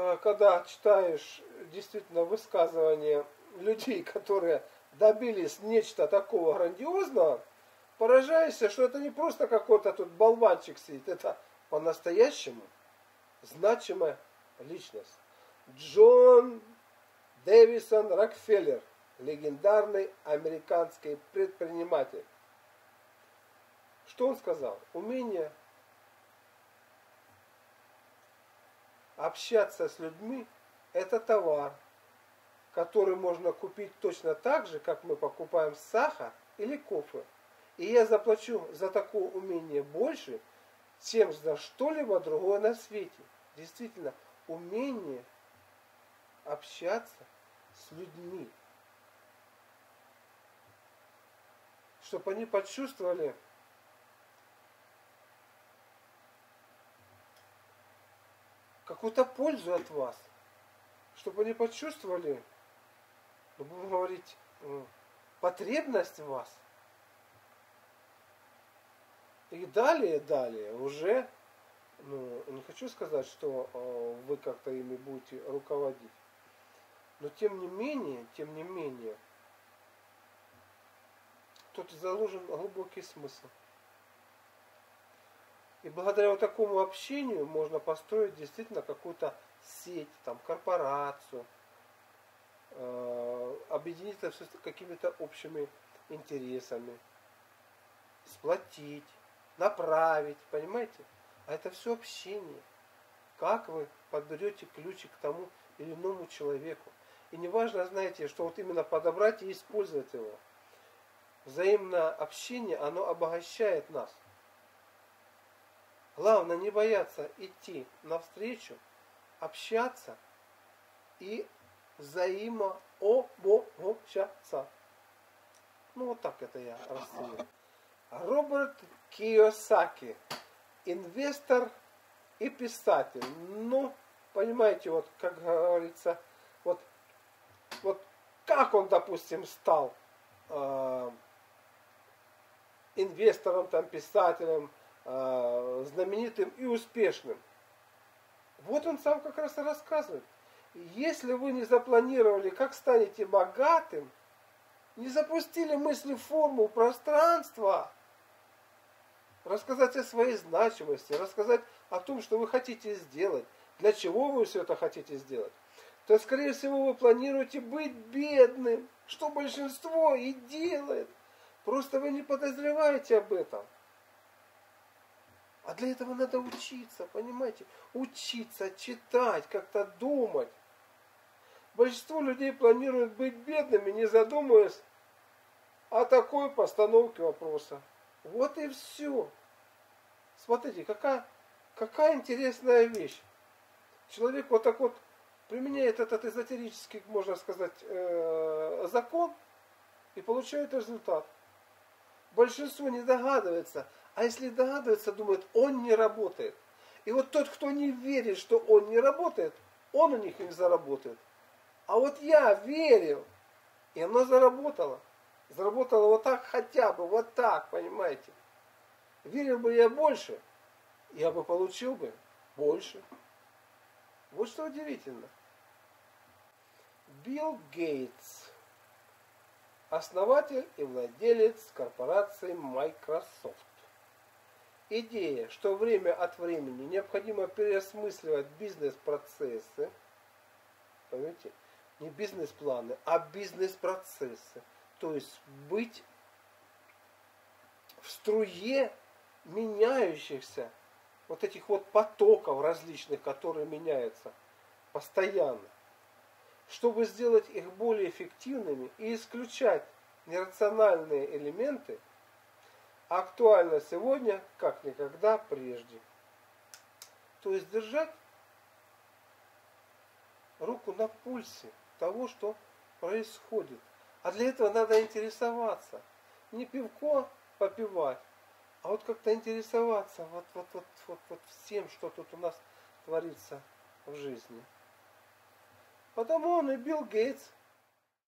э, когда читаешь действительно высказывания людей, которые добились нечто такого грандиозного, поражаешься, что это не просто какой-то тут болванчик сидит, это по-настоящему значимая личность. Джон Дэвисон Рокфеллер, легендарный американский предприниматель. Что он сказал? Умение общаться с людьми – это товар, который можно купить точно так же, как мы покупаем сахар или кофе. И я заплачу за такое умение больше, чем за что-либо другое на свете. Действительно, умение общаться с людьми. Чтобы они почувствовали, какую-то пользу от вас. Чтобы они почувствовали, ну, будем говорить, потребность в вас. И далее, далее уже, ну, не хочу сказать, что э, вы как-то ими будете руководить. Но тем не менее, тем не менее, тут заложен глубокий смысл. И благодаря вот такому общению можно построить действительно какую-то сеть, там, корпорацию, э, объединить это все какими-то общими интересами, сплотить, направить, понимаете? А это все общение. Как вы подберете ключик к тому или иному человеку. И неважно, знаете, что вот именно подобрать и использовать его. Взаимное общение, оно обогащает нас. Главное не бояться идти навстречу, общаться и взаимообогащаться. Ну вот так это я расценил. Роберт Киосаки, инвестор и писатель. Ну, понимаете, вот как говорится, вот, вот как он, допустим, стал э, инвестором, там, писателем, Э, знаменитым и успешным. Вот он сам как раз и рассказывает. Если вы не запланировали, как станете богатым, не запустили мысли в форму пространства, рассказать о своей значимости, рассказать о том, что вы хотите сделать, для чего вы все это хотите сделать, то, скорее всего, вы планируете быть бедным, что большинство и делает. Просто вы не подозреваете об этом. А для этого надо учиться, понимаете? Учиться, читать, как-то думать. Большинство людей планируют быть бедными, не задумываясь о такой постановке вопроса. Вот и все. Смотрите, какая, какая интересная вещь. Человек вот так вот применяет этот эзотерический, можно сказать, э, закон и получает результат. Большинство не догадывается, а если догадывается, думает, он не работает. И вот тот, кто не верит, что он не работает, он у них не заработает. А вот я верил, и оно заработало. Заработало вот так хотя бы, вот так, понимаете. Верил бы я больше, я бы получил бы больше. Вот что удивительно. Билл Гейтс, основатель и владелец корпорации Microsoft идея, что время от времени необходимо переосмысливать бизнес-процессы, понимаете, не бизнес-планы, а бизнес-процессы. То есть быть в струе меняющихся вот этих вот потоков различных, которые меняются постоянно, чтобы сделать их более эффективными и исключать нерациональные элементы – актуально сегодня, как никогда прежде. То есть держать руку на пульсе того, что происходит. А для этого надо интересоваться. Не пивко попивать, а вот как-то интересоваться вот, вот, вот, вот, вот всем, что тут у нас творится в жизни. Потому он и Билл Гейтс